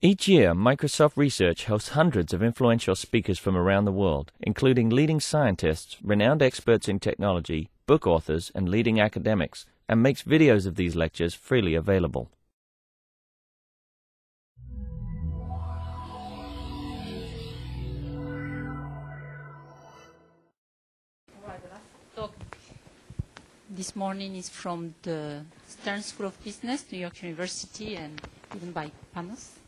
Each year, Microsoft Research hosts hundreds of influential speakers from around the world, including leading scientists, renowned experts in technology, book authors, and leading academics, and makes videos of these lectures freely available. this morning is from the Stern School of Business, New York University, and given by Panos.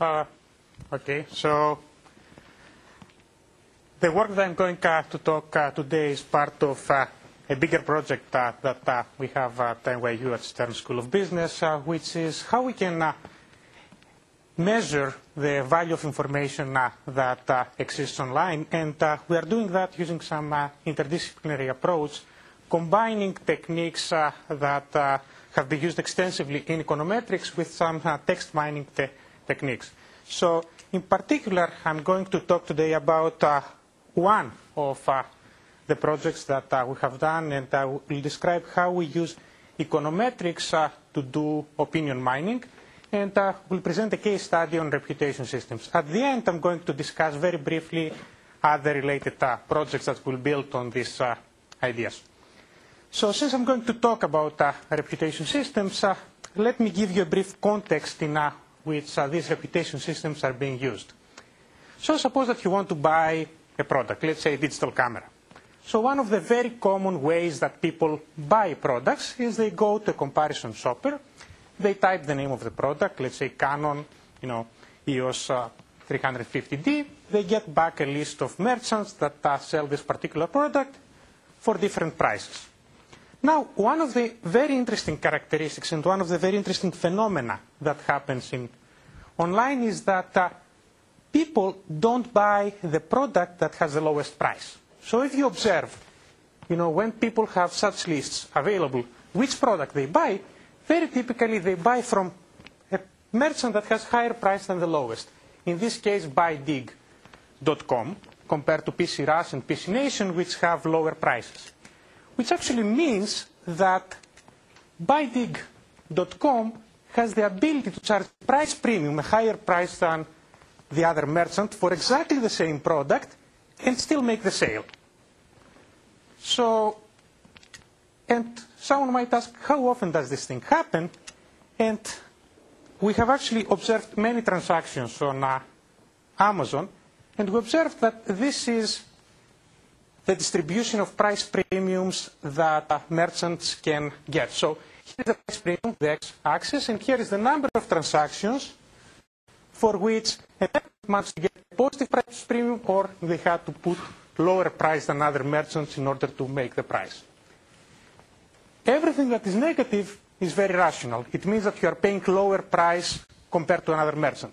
Uh, okay, so the work that I'm going uh, to talk uh, today is part of uh, a bigger project uh, that uh, we have at NYU at Stern School of Business, uh, which is how we can uh, measure the value of information uh, that uh, exists online. And uh, we are doing that using some uh, interdisciplinary approach, combining techniques uh, that uh, have been used extensively in econometrics with some uh, text mining te techniques. So in particular, I'm going to talk today about uh, one of uh, the projects that uh, we have done, and I will describe how we use econometrics uh, to do opinion mining, and uh, we'll present a case study on reputation systems. At the end, I'm going to discuss very briefly other related uh, projects that will build on these ideas. So since I'm going to talk about reputation systems, let me give you a brief context in which uh, these reputation systems are being used. So suppose that you want to buy a product, let's say a digital camera. So one of the very common ways that people buy products is they go to a comparison shopper, they type the name of the product, let's say Canon, you know, EOS uh, 350D, they get back a list of merchants that uh, sell this particular product for different prices. Now, one of the very interesting characteristics and one of the very interesting phenomena that happens in online is that uh, people don't buy the product that has the lowest price. So if you observe, you know, when people have such lists available, which product they buy, very typically they buy from a merchant that has higher price than the lowest. In this case, buydig.com compared to PC Rush and PC Nation, which have lower prices which actually means that buydig.com has the ability to charge price premium, a higher price than the other merchant for exactly the same product and still make the sale. So, and someone might ask, how often does this thing happen? And we have actually observed many transactions on uh, Amazon, and we observed that this is the distribution of price premiums that merchants can get. So here is the price premium, the x-axis, and here is the number of transactions for which a merchant to get a positive price premium or they had to put lower price than other merchants in order to make the price. Everything that is negative is very rational. It means that you are paying lower price compared to another merchant.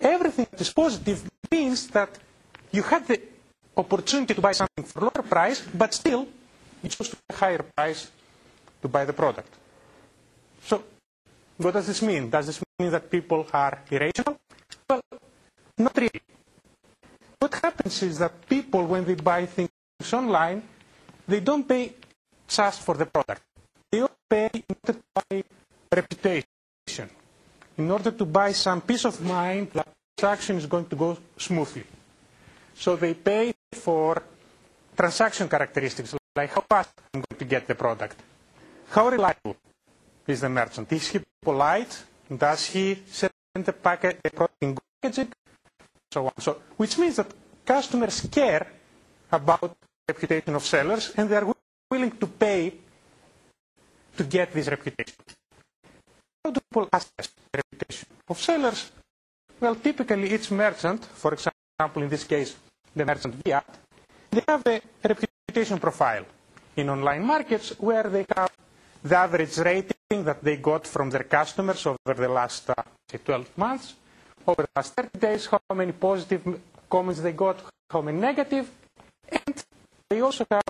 Everything that is positive means that you had the opportunity to buy something for a lower price, but still you choose to pay a higher price to buy the product. So what does this mean? Does this mean that people are irrational? Well, not really. What happens is that people, when they buy things online, they don't pay just for the product. They pay in order to buy reputation, in order to buy some peace of mind that the transaction is going to go smoothly. So they pay for transaction characteristics, like how fast I'm going to get the product. How reliable is the merchant? Is he polite? Does he send the packet the product in packaging? So on. So, which means that customers care about the reputation of sellers and they are willing to pay to get this reputation. How do people assess the reputation of sellers? Well, typically each merchant, for example, in this case, the merchant Fiat, they have a reputation profile in online markets where they have the average rating that they got from their customers over the last uh, say 12 months, over the last 30 days, how many positive comments they got, how many negative, and they also have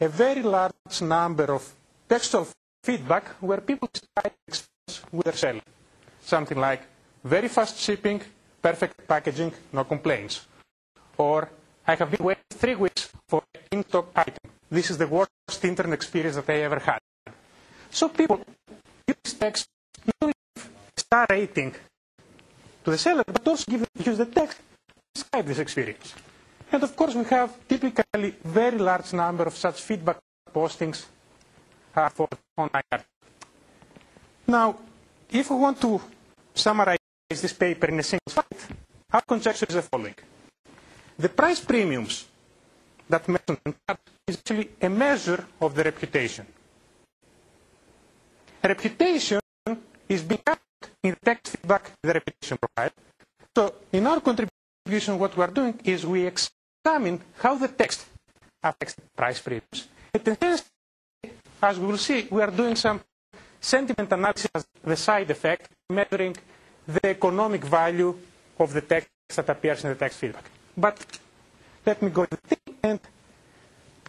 a very large number of textual feedback where people try to with their seller. Something like very fast shipping, perfect packaging, no complaints or I have been waiting three weeks for an in-stock item. This is the worst internet experience that I ever had. So people use text not star rating to the seller, but also give use the text to describe this experience. And of course, we have typically very large number of such feedback postings uh, for online art. Now, if we want to summarize this paper in a single slide, our conjecture is the following. The price premiums that mentioned is actually a measure of the reputation. Reputation is being captured in the text feedback the reputation provides. So in our contribution, what we are doing is we examine how the text affects price premiums. As we will see, we are doing some sentiment analysis as the side effect, measuring the economic value of the text that appears in the text feedback. But let me go to the and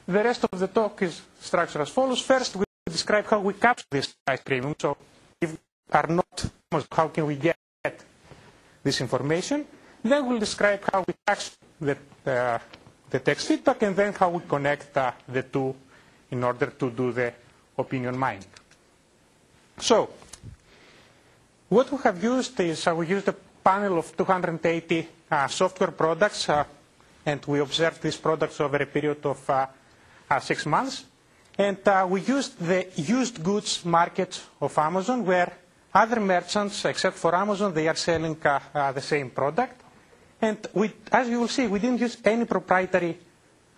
the rest of the talk is structured as follows. First, we describe how we capture this price premium. So if we are not, how can we get this information? Then we'll describe how we capture the, uh, the text feedback and then how we connect uh, the two in order to do the opinion mining. So what we have used is uh, we used a panel of 280 uh, software products, uh, and we observed these products over a period of uh, six months. And we used the used goods market of Amazon, where other merchants, except for Amazon, they are selling the same product. And we, as you will see, we didn't use any proprietary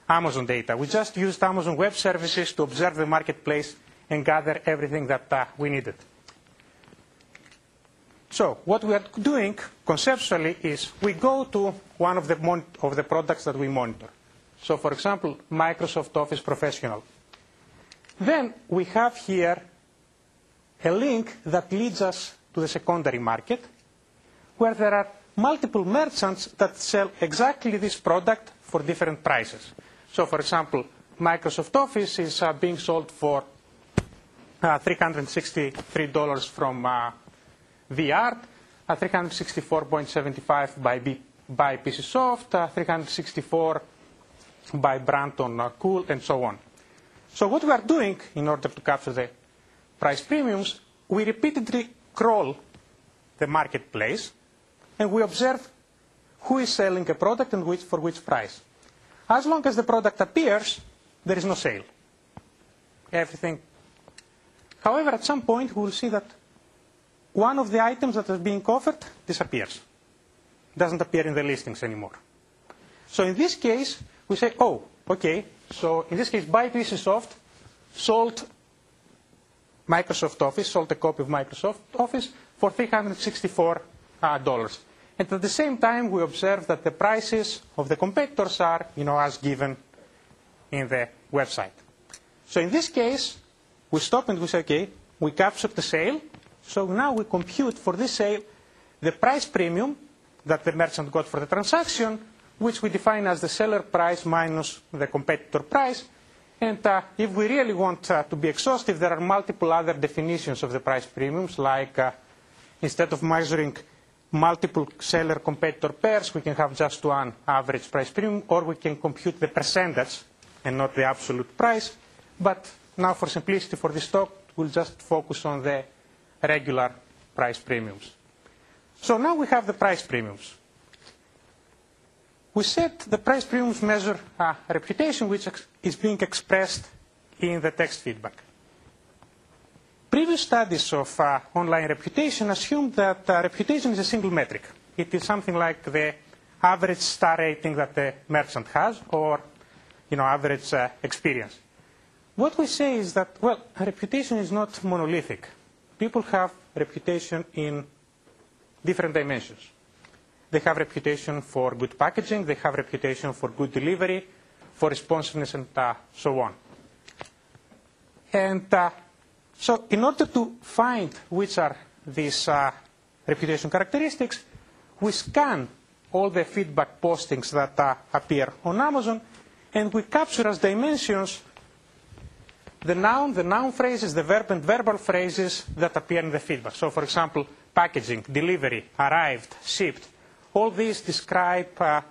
Amazon data. We just used Amazon Web Services to observe the marketplace and gather everything that we needed. So what we are doing conceptually is we go to one of the, of the products that we monitor. So for example, Microsoft Office Professional. Then we have here a link that leads us to the secondary market where there are multiple merchants that sell exactly this product for different prices. So for example, Microsoft Office is uh, being sold for uh, $363 from uh, VR, uh, 364.75 by, B, by PCSoft, uh, 364 by Branton uh, Cool, and so on. So what we are doing in order to capture the price premiums, we repeatedly crawl the marketplace and we observe who is selling a product and which, for which price. As long as the product appears, there is no sale. Everything. However, at some point, we will see that one of the items that is being offered disappears. Doesn't appear in the listings anymore. So in this case, we say, oh, okay, so in this case, BuyPCSoft sold Microsoft Office, sold a copy of Microsoft Office for $364. Uh, and at the same time, we observe that the prices of the competitors are, you know, as given in the website. So in this case, we stop and we say, okay, we capture the sale, so now we compute for this sale the price premium that the merchant got for the transaction, which we define as the seller price minus the competitor price. And uh, if we really want uh, to be exhaustive, there are multiple other definitions of the price premiums, like uh, instead of measuring multiple seller competitor pairs, we can have just one average price premium, or we can compute the percentage and not the absolute price. But now for simplicity for this talk, we'll just focus on the regular price premiums. So now we have the price premiums. We said the price premiums measure a reputation which is being expressed in the text feedback. Previous studies of uh, online reputation assumed that uh, reputation is a single metric. It is something like the average star rating that the merchant has or you know, average uh, experience. What we say is that, well, reputation is not monolithic people have reputation in different dimensions. They have reputation for good packaging, they have reputation for good delivery, for responsiveness, and uh, so on. And uh, so in order to find which are these uh, reputation characteristics, we scan all the feedback postings that uh, appear on Amazon, and we capture as dimensions the noun, the noun phrases, the verb and verbal phrases that appear in the feedback. So, for example, packaging, delivery, arrived, shipped. All these describe uh,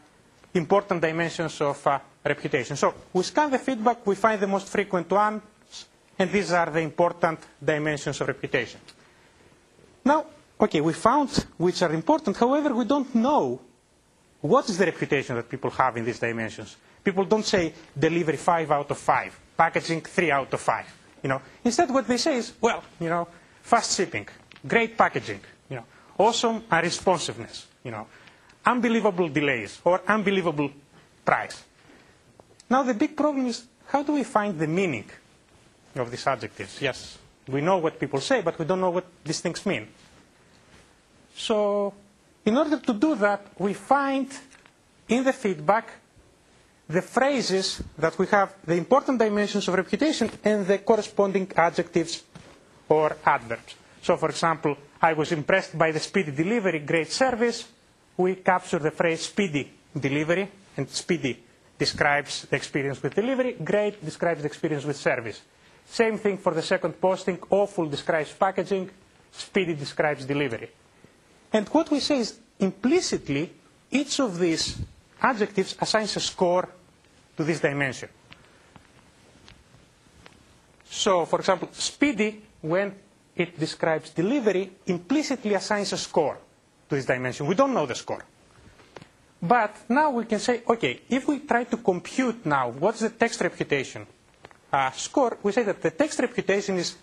important dimensions of uh, reputation. So we scan the feedback, we find the most frequent ones, and these are the important dimensions of reputation. Now, okay, we found which are important. However, we don't know what is the reputation that people have in these dimensions. People don't say delivery five out of five, packaging three out of five. You know, instead, what they say is, well, you know, fast shipping, great packaging, you know, awesome responsiveness, you know, unbelievable delays or unbelievable price. Now the big problem is how do we find the meaning of these adjectives? Yes, we know what people say, but we don't know what these things mean. So in order to do that, we find in the feedback the phrases that we have the important dimensions of reputation and the corresponding adjectives or adverbs. So for example, I was impressed by the speedy delivery, great service. We capture the phrase speedy delivery, and speedy describes the experience with delivery, great describes the experience with service. Same thing for the second posting, awful describes packaging, speedy describes delivery. And what we say is implicitly, each of these adjectives assigns a score to this dimension. So, for example, speedy, when it describes delivery, implicitly assigns a score to this dimension. We don't know the score. But now we can say, okay, if we try to compute now what's the text reputation uh, score, we say that the text reputation is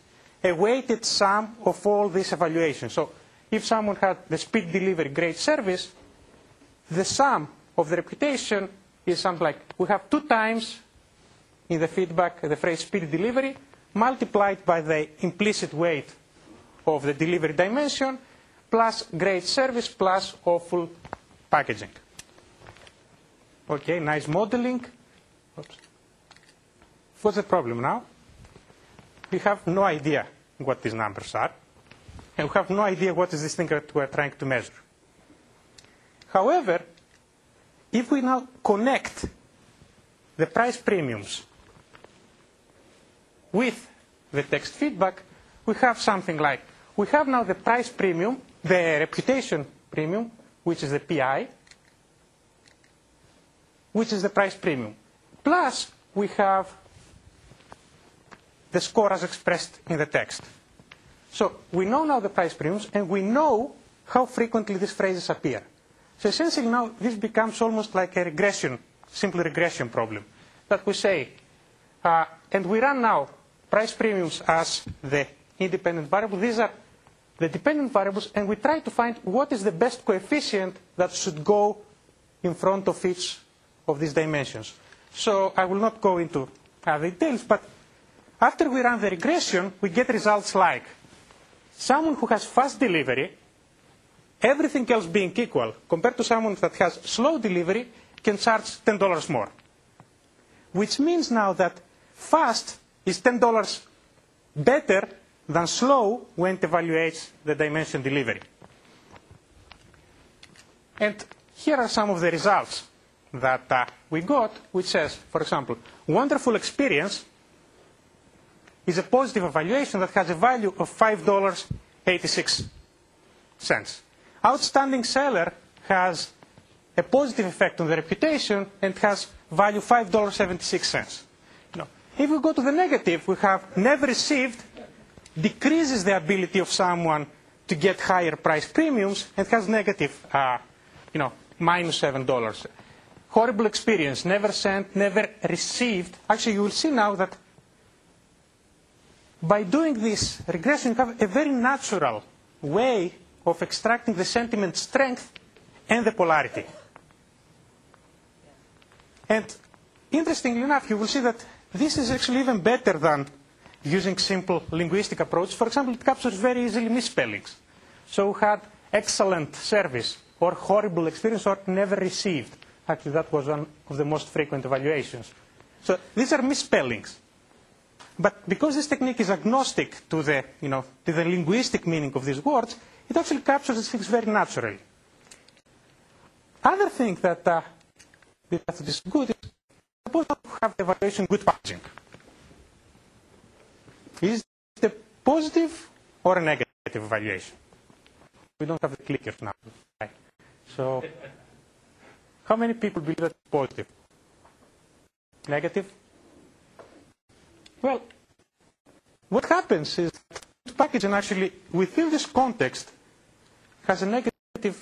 a weighted sum of all these evaluations. So if someone had the speed delivery great service, the sum of the reputation is something like we have two times in the feedback the phrase speed delivery multiplied by the implicit weight of the delivery dimension plus great service plus awful packaging. Okay, nice modeling. Oops. What's the problem now? We have no idea what these numbers are, and we have no idea what is this thing that we're trying to measure. However, if we now connect the price premiums with the text feedback, we have something like, we have now the price premium, the reputation premium, which is the PI, which is the price premium. Plus, we have the score as expressed in the text. So we know now the price premiums, and we know how frequently these phrases appear. So essentially now this becomes almost like a regression, simple regression problem. That we say, uh, and we run now price premiums as the independent variable. These are the dependent variables, and we try to find what is the best coefficient that should go in front of each of these dimensions. So I will not go into uh, details, but after we run the regression, we get results like someone who has fast delivery, everything else being equal, compared to someone that has slow delivery, can charge $10 more. Which means now that fast is $10 better than slow when it evaluates the dimension delivery. And here are some of the results that uh, we got, which says, for example, wonderful experience is a positive evaluation that has a value of $5.86. Outstanding seller has a positive effect on the reputation and has value $5.76. No. If we go to the negative, we have never received decreases the ability of someone to get higher price premiums and has negative, uh, you know, minus $7 horrible experience, never sent, never received. Actually, you will see now that by doing this regression, you have a very natural way of extracting the sentiment strength and the polarity. And interestingly enough, you will see that this is actually even better than using simple linguistic approach. For example, it captures very easily misspellings. So we had excellent service or horrible experience or never received. Actually, that was one of the most frequent evaluations. So these are misspellings. But because this technique is agnostic to the, you know, to the linguistic meaning of these words, it actually captures these things very naturally. Other thing that uh, that is good is suppose you have the evaluation good packaging. Is it a positive or a negative evaluation? We don't have the clicker now. Right. So how many people believe that it's positive? Negative? Well, what happens is packaging actually, within this context, has a negative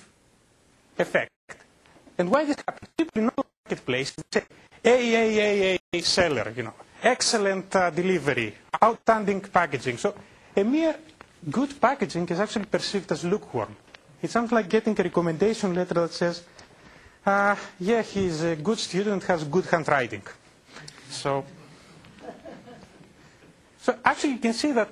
effect. And why this happens? People in the marketplace say, hey, hey, hey, hey, seller, you know, excellent uh, delivery, outstanding packaging. So a mere good packaging is actually perceived as lukewarm. It sounds like getting a recommendation letter that says, uh, yeah, he's a good student, has good handwriting. So, so actually you can see that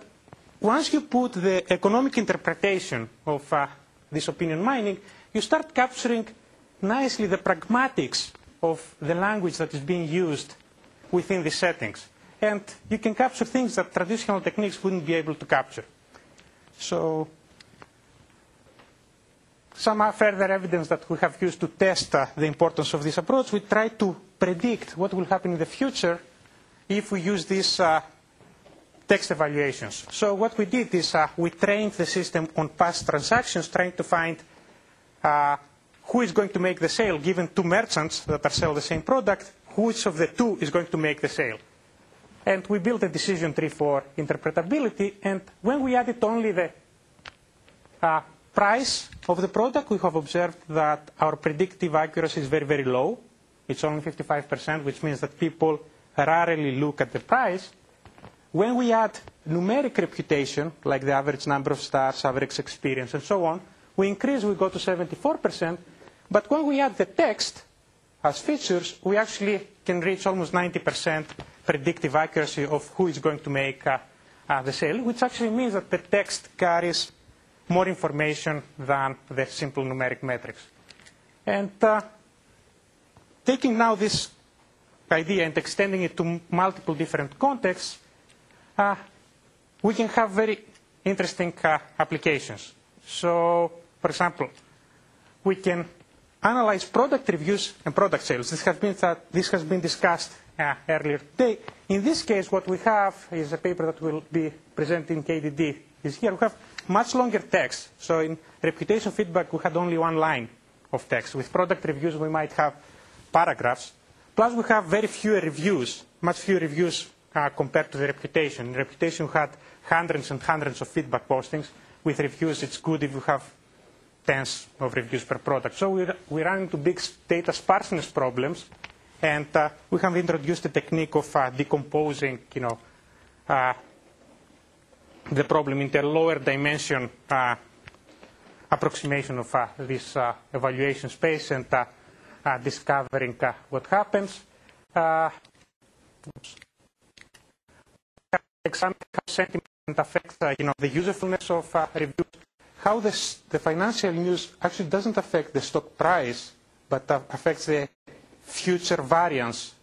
once you put the economic interpretation of uh, this opinion mining, you start capturing nicely the pragmatics of the language that is being used within the settings. And you can capture things that traditional techniques wouldn't be able to capture. So some further evidence that we have used to test uh, the importance of this approach, we try to predict what will happen in the future if we use this uh, text evaluations. So what we did is uh, we trained the system on past transactions, trying to find uh, who is going to make the sale given two merchants that are selling the same product, which of the two is going to make the sale. And we built a decision tree for interpretability, and when we added only the uh, price of the product, we have observed that our predictive accuracy is very, very low. It's only 55%, which means that people rarely look at the price. When we add numeric reputation, like the average number of stars, average experience, and so on, we increase, we go to 74%. But when we add the text as features, we actually can reach almost 90% predictive accuracy of who is going to make uh, uh, the sale, which actually means that the text carries more information than the simple numeric metrics. And uh, taking now this idea and extending it to multiple different contexts, we can have very interesting uh, applications. So, for example, we can analyze product reviews and product sales. This has been, uh, this has been discussed uh, earlier today. In this case, what we have is a paper that will be presented in KDD is here. We have much longer text. So in reputation feedback, we had only one line of text. With product reviews, we might have paragraphs. Plus, we have very few reviews, much fewer reviews compared to the reputation. Reputation, had hundreds and hundreds of feedback postings. With reviews, it's good if you have tens of reviews per product. So we, we run into big data sparseness problems, and uh, we have introduced the technique of uh, decomposing, you know, uh, the problem into a lower dimension uh, approximation of uh, this uh, evaluation space and uh, uh, discovering uh, what happens. Uh, how sentiment affects uh, you know, the usefulness of uh, reviews, how this, the financial news actually doesn't affect the stock price, but uh, affects the future variance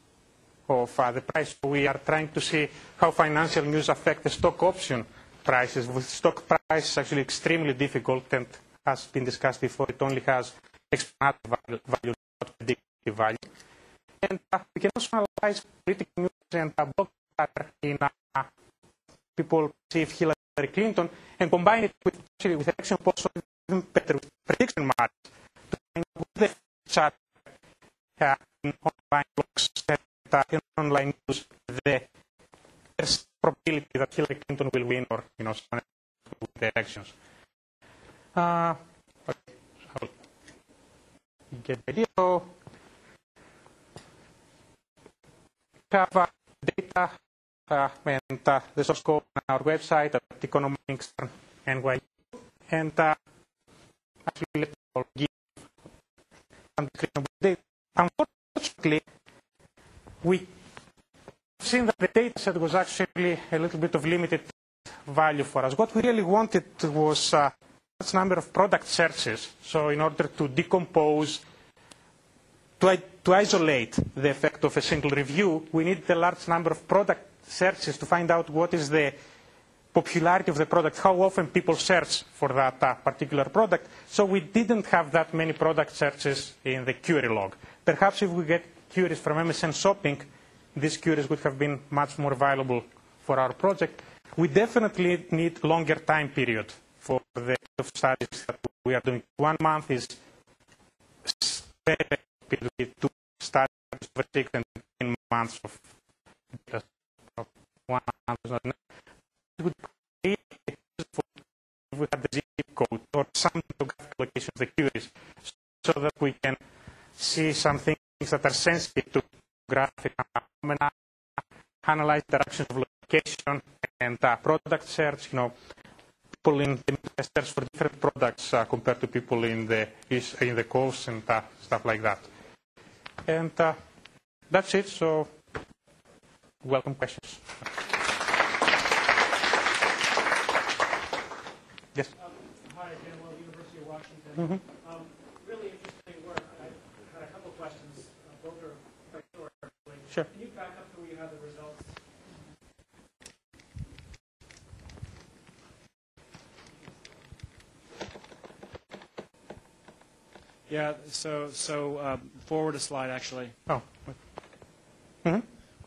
of the price. We are trying to see how financial news affect the stock option prices. With stock prices actually extremely difficult and has been discussed before, it only has explanatory value, value not predictive value. And uh, we can also analyze political news and uh, block in uh, people perceive Hillary Clinton and combine it with with election polls or even better with prediction markets to find out the chat uh, in online blogs and uh, in online news the there's probability that Hillary Clinton will win or you know someone the elections. Uh, okay, I'll get the idea. So, have uh, data and uh, the source code on our website at economics NYU. And uh, actually, give. Unfortunately, we have seen that the data set was actually a little bit of limited value for us. What we really wanted was a large number of product searches. So in order to decompose, to, to isolate the effect of a single review, we need a large number of product searches to find out what is the popularity of the product, how often people search for that uh, particular product. So we didn't have that many product searches in the query log. Perhaps if we get queries from MSN Shopping, these queries would have been much more valuable for our project. We definitely need longer time period for the of studies that we are doing. One month is two studies over six and months of just It would if we had the zip code. or some geographic location of the queries so that we can see some things that are sensitive to graphic phenomena, analyze directions of location and uh, product search, you know, people in the search for different products uh, compared to people in the in the coast and uh, stuff like that. And uh, that's it. So, welcome questions. Yes. Um, Hi, Dan Weld, University of Washington. Mhm. Um, Really interesting work. I had a couple questions. Uh, Both are quite short, actually. Sure. Can you back up to where you have the results? Yeah, so, so um, forward a slide, actually. Oh. Mhm.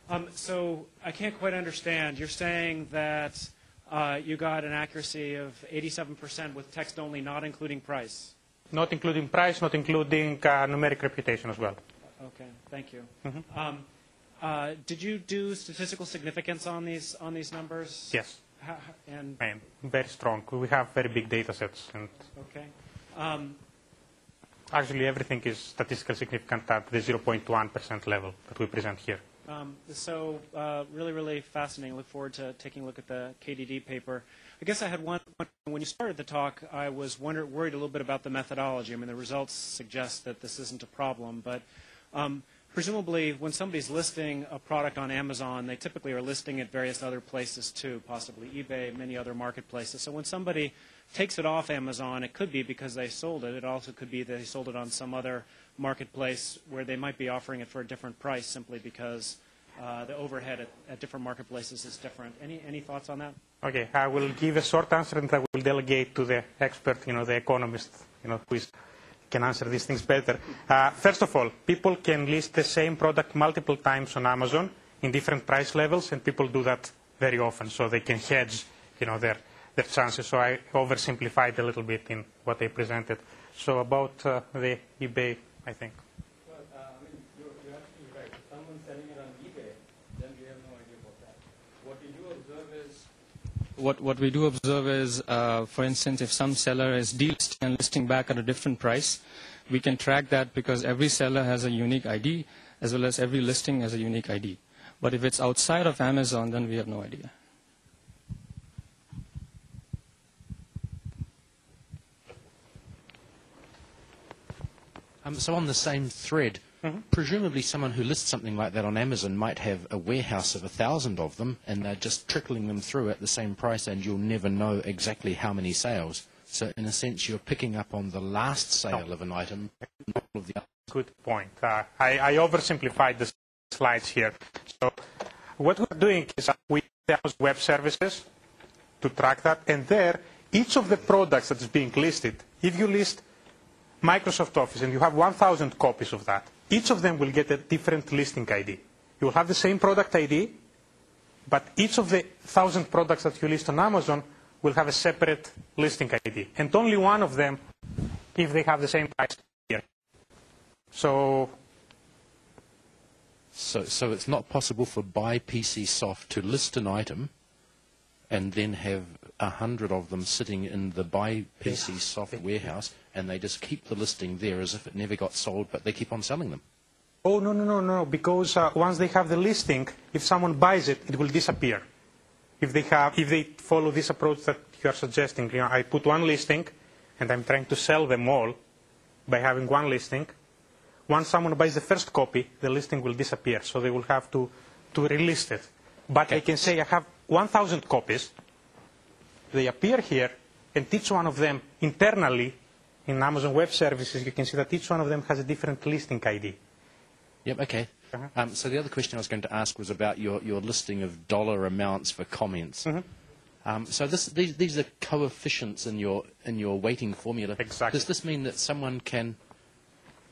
Um, so I can't quite understand. You're saying that uh, you got an accuracy of 87% with text only, not including price. Not including price, not including uh, numeric reputation as well. Okay, thank you. Mhm. Um, uh, did you do statistical significance on these on these numbers? Yes, How, and I am very strong. We have very big data sets, and okay. Um, actually everything is statistically significant at the 0.1% level that we present here. Um, so uh, really, really fascinating. Look forward to taking a look at the KDD paper. I guess I had one. when you started the talk, I was wonder, worried a little bit about the methodology. I mean, the results suggest that this isn't a problem, but um, presumably, when somebody's listing a product on Amazon, they typically are listing it various other places too, possibly eBay, many other marketplaces. So when somebody takes it off Amazon, it could be because they sold it. It also could be that they sold it on some other marketplace where they might be offering it for a different price simply because uh, the overhead at, at different marketplaces is different. Any, any thoughts on that? Okay, I will give a short answer and I will delegate to the expert, you know, the economist, you know, who is, can answer these things better. Uh, first of all, people can list the same product multiple times on Amazon in different price levels, and people do that very often, so they can hedge, you know, their, their chances. So I oversimplified a little bit in what I presented. So about uh, the eBay, I think. Well, uh, I mean, you're, you're absolutely right. If someone's selling it on eBay, then we have no idea about that. What we do observe is what what we do observe is, uh, for instance, if some seller is delisting and listing back at a different price, we can track that because every seller has a unique ID as well as every listing has a unique ID. But if it's outside of Amazon, then we have no idea. Um, so on the same thread, presumably someone who lists something like that on Amazon might have a warehouse of a thousand of them, and they're just trickling them through at the same price, and you'll never know exactly how many sales. So in a sense, you're picking up on the last sale of an item, not all of the others. Good point. Uh, I, I oversimplified the slides here. So what we're doing is we use web services to track that, and there, each of the products that is being listed, if you list Microsoft Office and you have 1,000 copies of that, each of them will get a different listing ID. You will have the same product ID, but each of the 1,000 products that you list on Amazon will have a separate listing ID, and only one of them if they have the same price. So So, so it's not possible for Buy PC Soft to list an item and then have a hundred of them sitting in the Buy PC Soft warehouse, and they just keep the listing there as if it never got sold, but they keep on selling them. Oh, no, no, no, no, because uh, once they have the listing, if someone buys it, it will disappear. If they, have, if they follow this approach that you are suggesting, you know, I put one listing and I'm trying to sell them all by having one listing. Once someone buys the first copy, the listing will disappear, so they will have to, to relist it. But I can say I have 1,000 copies. They appear here, and each one of them internally in Amazon Web Services, you can see that each one of them has a different listing ID. Yep, okay. Uh-huh. Um, so the other question I was going to ask was about your, your listing of dollar amounts for comments. Mm-hmm. Um, so this, these, these are coefficients in your, in your weighting formula. Exactly. Does this mean that someone can,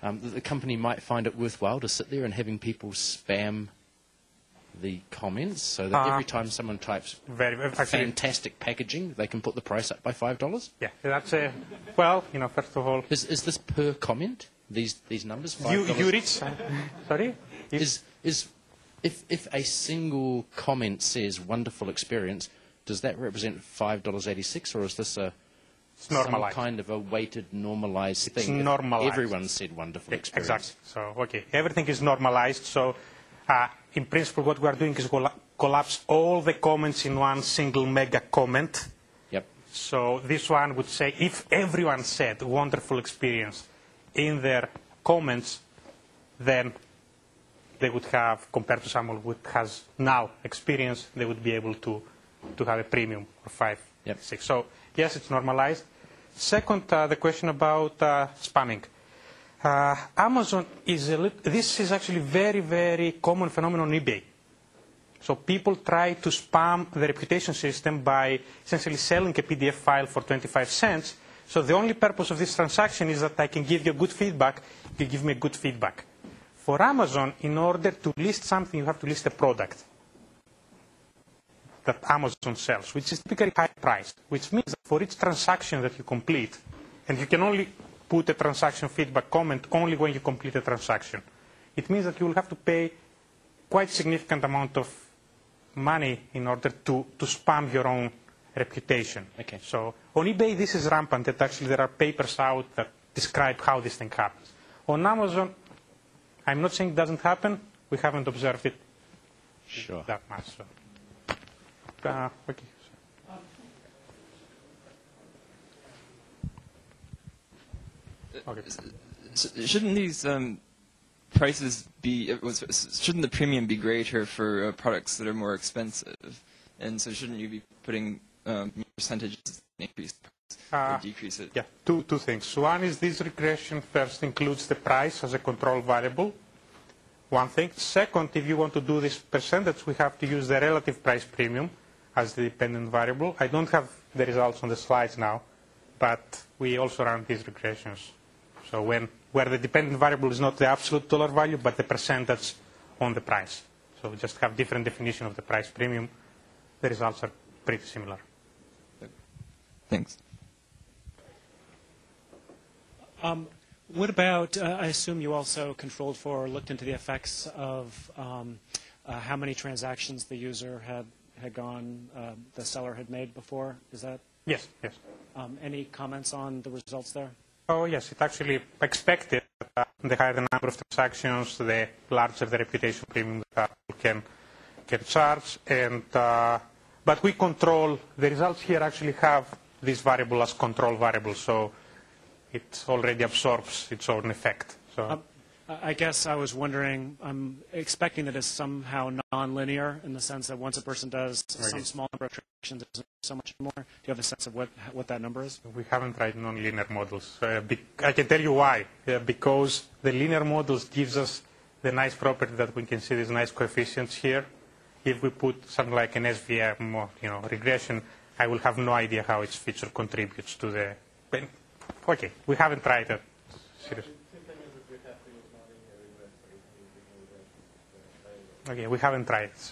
um, that the company might find it worthwhile to sit there and having people spam the comments so that every time someone types Very, very actually, fantastic packaging, they can put the price up by $5? yeah, that's a, well, you know, first of all, Is, is this per comment, these, these numbers? you, $5? you reach, sorry? If- is is if if a single comment says wonderful experience, does that represent five dollars eighty six, or is this a It's normalized. some kind of a weighted, normalized thing. Normalized. Everyone said wonderful experience. Exactly. So, okay, everything is normalized. So, uh, in principle, what we are doing is colla- collapse all the comments in one single mega comment. Yep. So this one would say, if everyone said wonderful experience in their comments, then they would have, compared to someone who has now experience, they would be able to, to have a premium of five, Yep. six. So yes, it's normalized. Second, uh, the question about uh, spamming. Uh, Amazon is a lit- this is actually very, very common phenomenon on eBay. So people try to spam the reputation system by essentially selling a PDF file for 25 cents. So the only purpose of this transaction is that I can give you a good feedback, you give me a good feedback. For Amazon, in order to list something, you have to list a product that Amazon sells, which is typically high priced, which means that for each transaction that you complete, and you can only put a transaction feedback comment only when you complete a transaction, it means that you will have to pay quite significant amount of money in order to, to spam your own reputation. Okay. So on eBay, this is rampant. That actually there are papers out that describe how this thing happens. On Amazon, I'm not saying it doesn't happen. We haven't observed it Sure. that much. So. Uh, okay. Okay. Sh- Shouldn't these um, prices be? was- Shouldn't the premium be greater for uh, products that are more expensive? And so, shouldn't you be putting um, percentages increase the Uh, decrease it? Yeah, two, two things. One is this regression first includes the price as a control variable. One thing. Second, if you want to do this percentage, we have to use the relative price premium as the dependent variable. I don't have the results on the slides now, but we also run these regressions. So when, where the dependent variable is not the absolute dollar value, but the percentage on the price. So we just have different definition of the price premium. The results are pretty similar. Thanks. Um, what about, uh, I assume you also controlled for or looked into the effects of um, uh, how many transactions the user had, had gone, uh, the seller had made before? Is that, Yes, yes. um, any comments on the results there? Oh, yes, it actually expected that the higher the number of transactions, the larger the reputation premium that Apple can, charge. And, uh, but we control, the results here actually have this variable as control variable, so it already absorbs its own effect. So, Um, I guess I was wondering, I'm expecting that it's somehow non-linear in the sense that once a person does some small number of transactions, there's so much more. Do you have a sense of what, what that number is? we haven't tried non-linear models. Uh, be- I can tell you why. Uh, because the linear models gives us the nice property that we can see these nice coefficients here. If we put something like an SVM or you know regression, I will have no idea how its feature contributes to the. Okay, we haven't tried it. Seriously. Okay, we haven't tried. it.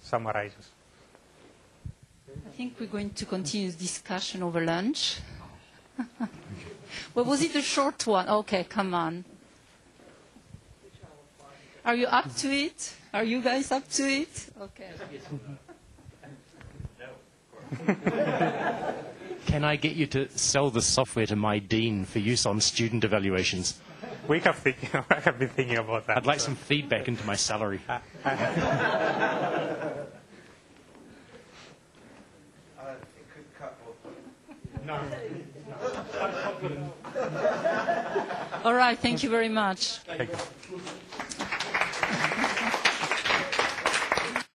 Summarizes. I think we're going to continue the discussion over lunch. well, was it a short one? Okay, come on. Are you up to it? Are you guys up to it? Okay. Can I get you to sell the software to my dean for use on student evaluations? We have thinking, I have been thinking about that. I'd like so- some feedback into my salary. All right, thank you very much. Thank you.